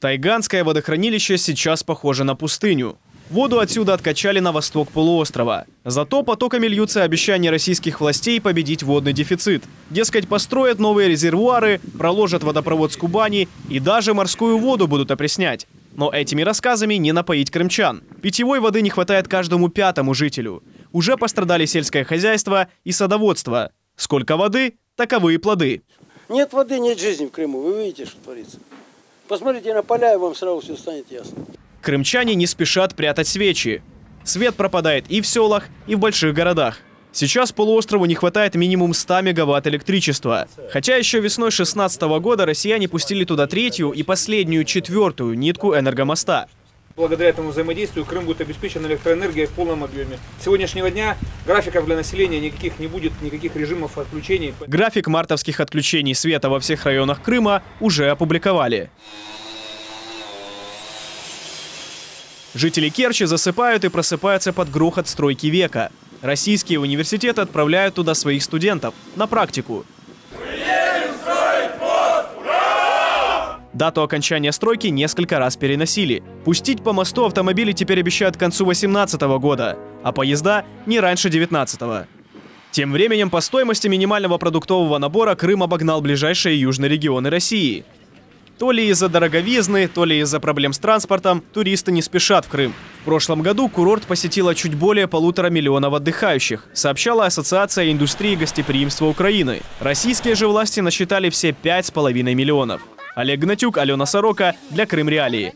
Тайганское водохранилище сейчас похоже на пустыню. Воду отсюда откачали на восток полуострова. Зато потоками льются обещания российских властей победить водный дефицит. Дескать, построят новые резервуары, проложат водопровод с Кубани и даже морскую воду будут опреснять. Но этими рассказами не напоить крымчан. Питьевой воды не хватает каждому пятому жителю. Уже пострадали сельское хозяйство и садоводство. Сколько воды, таковы и плоды. Нет воды, нет жизни в Крыму. Вы видите, что творится. Посмотрите на поля, и вам сразу все станет ясно. Крымчане не спешат прятать свечи. Свет пропадает и в селах, и в больших городах. Сейчас полуострову не хватает минимум 100 мегаватт электричества. Хотя еще весной 2016 года россияне пустили туда третью и последнюю четвертую нитку энергомоста. Благодаря этому взаимодействию Крым будет обеспечен электроэнергией в полном объеме. С сегодняшнего дня графиков для населения никаких не будет, никаких режимов отключений. График мартовских отключений света во всех районах Крыма уже опубликовали. Жители Керчи засыпают и просыпаются под грохот стройки века. Российские университеты отправляют туда своих студентов на практику. Дату окончания стройки несколько раз переносили. Пустить по мосту автомобили теперь обещают к концу 2018 года, а поезда не раньше 2019 -го. Тем временем по стоимости минимального продуктового набора Крым обогнал ближайшие южные регионы России. То ли из-за дороговизны, то ли из-за проблем с транспортом туристы не спешат в Крым. В прошлом году курорт посетило чуть более полутора миллионов отдыхающих, сообщала Ассоциация индустрии гостеприимства Украины. Российские же власти насчитали все 5,5 миллионов. Олег Гнатюк, Алена Сорока для Крым Реалии.